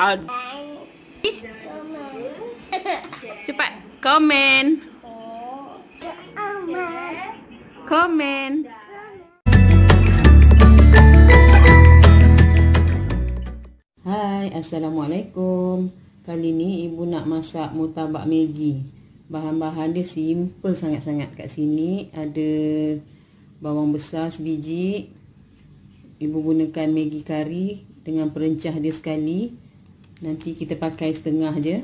Ad-. Cepat. Komen. Oh. Komen. Hai, Assalamualaikum. Kali ni ibu nak masak murtabak Maggi. Bahan-bahan dia simple sangat-sangat. Kat sini ada bawang besar sebiji. Ibu gunakan Maggi kari dengan perencah dia sekali. Nanti kita pakai setengah je.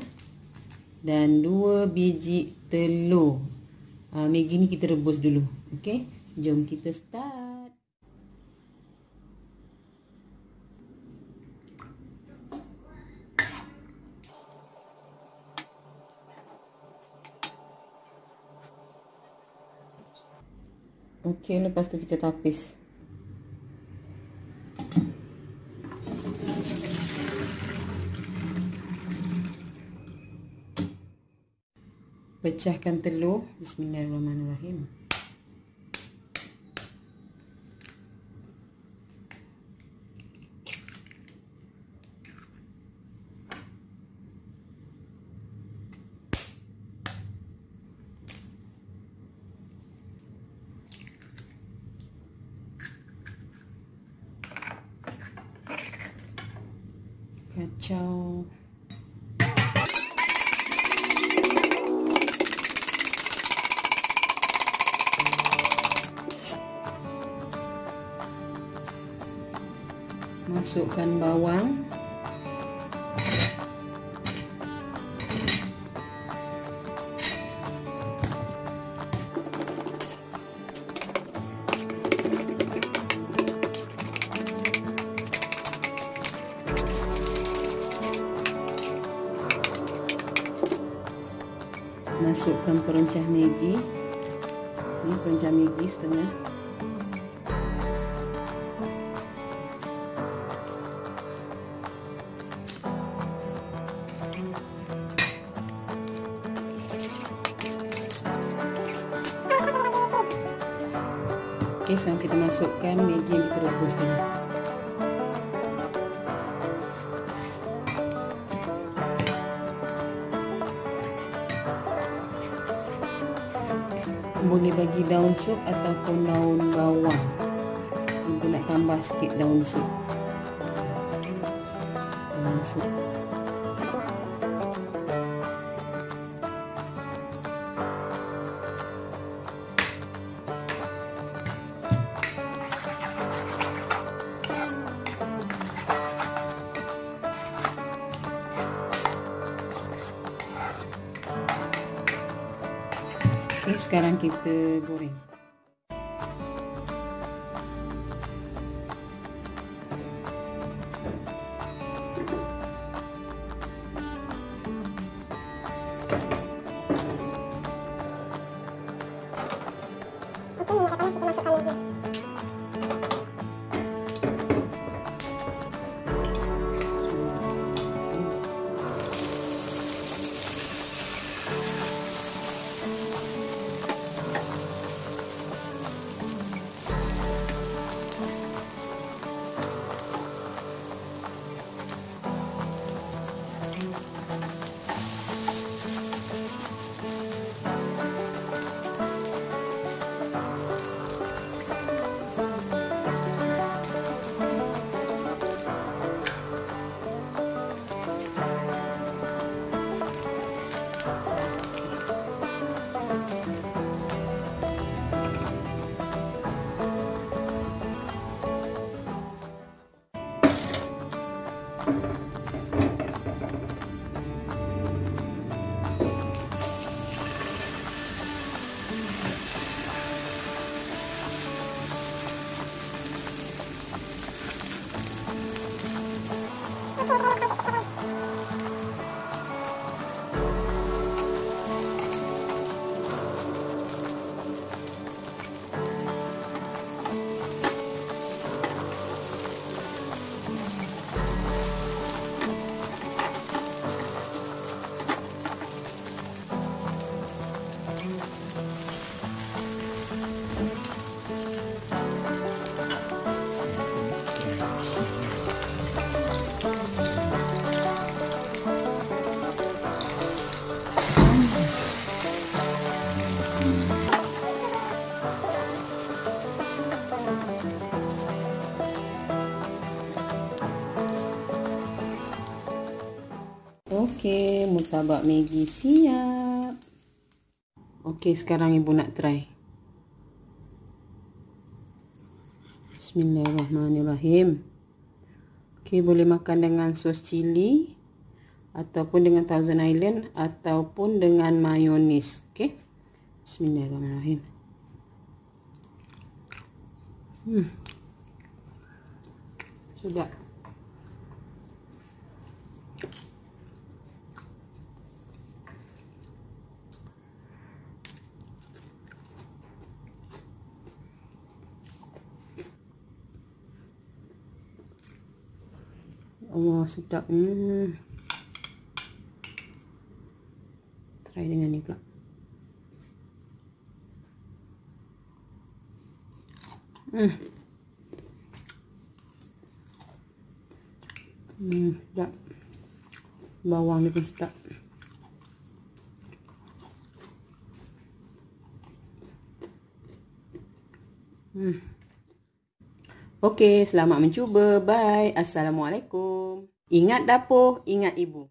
Dan dua biji telur. Ha, Maggi ni kita rebus dulu. Okey, jom kita start. Okey, lepas tu kita tapis. Pecahkan telur. Bismillahirrahmanirrahim. Kacau. Masukkan bawang. Masukkan perencah Maggi. Ini perencah Maggi setengah. Okey, sekarang kita masukkan Maggi yang kita rebus tadi. Boleh bagi daun sup ataupun daun bawang. Ibu nak tambah sikit daun sup. Daun sup. Okey, sekarang kita goreng. Okey, mutabak Maggi siap. Okey, sekarang ibu nak try. Bismillahirrahmanirrahim. Okey, boleh makan dengan sos cili ataupun dengan Thousand Island ataupun dengan mayonis. Okey. Bismillahirrahmanirrahim. Hmm. Sedap. Allah sedapnya. Try dengan ni pula. Hmm. Hmm, sedap. Bawang ni pun sedap. Hmm. Okey, selamat mencuba. Bye. Assalamualaikum. Ingat dapur, ingat ibu.